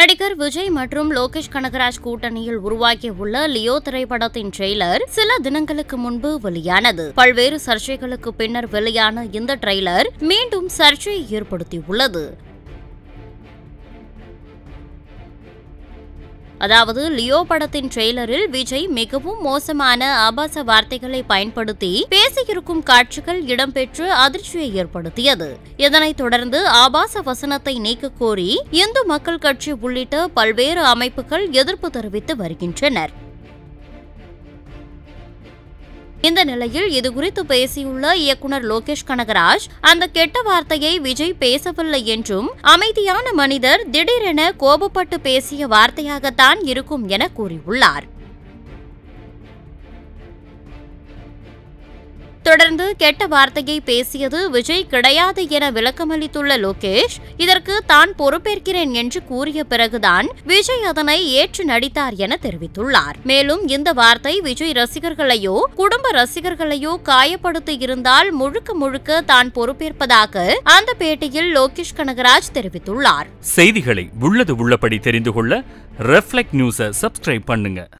நடிகர் விஜய் மற்றும் லோகேஷ் கனகராஜ் கூட்டணியில் உருவாகியுள்ள லியோ திரைப்படத்தின் ட்ரெய்லர் சில தினங்களுக்கு முன்பு வெளியானது. பல்வேறு சர்ச்சைகளுக்கு பின்னர் வெளியான இந்த ட்ரெய்லர் மீண்டும் சர்ச்சையை ஏற்படுத்தியுள்ளது. அதாவது லியோ படத்தின் ட்ரெய்லரில் விஜய் மிகவும் மோசமான ஆபாச வார்த்தைகளை பயன்படுத்தி பேசியிருக்கும் காட்சிகள் இடம்பெற்று அதிர்ச்சியை ஏற்படுத்தியது. இதனைத் தொடர்ந்து ஆபாச வசனத்தை நீக்க கோரி இந்து மக்கள் கட்சி உள்ளிட்ட பல்வேறு அமைப்புகள் எதிர்ப்பு தெரிவித்து வருகின்றனர். இந்த நிலையில் இதுகுறித்து பேசியுள்ள இயக்குனர் லோகேஷ் கனகராஜ் அந்த கெட்ட வார்த்தையை விஜய் பேசவில்லை என்றும் அமைதியான மனிதர் திடீரென கோபப்பட்டு பேசிய வார்த்தையாகத்தான் இருக்கும் என கூறியுள்ளார். தொடர்ந்து கெட்ட வார்த்தையை பேசியது விஜய் கிடையாது என விளக்கமளித்துள்ள லோகேஷ் இதற்கு தான் பொறுப்பேற்கிறேன் என்று கூறிய பிறகுதான் விஜய் அதனை ஏற்று நடித்தார் என தெரிவித்துள்ளார். மேலும் இந்த வார்த்தை விஜய் ரசிகர்களையோ குடும்ப ரசிகர்களையோ காயப்படுத்தி இருந்தால் முழுக்க முழுக்க தான் பொறுப்பேற்பதாக அந்த பேட்டியில் லோகேஷ் கனகராஜ் தெரிவித்துள்ளார். செய்திகளை உள்ளது உள்ளபடி தெரிந்து கொள்ள ரெஃப்ளெக்ட் நியூஸை சப்ஸ்கிரைப் பண்ணுங்க.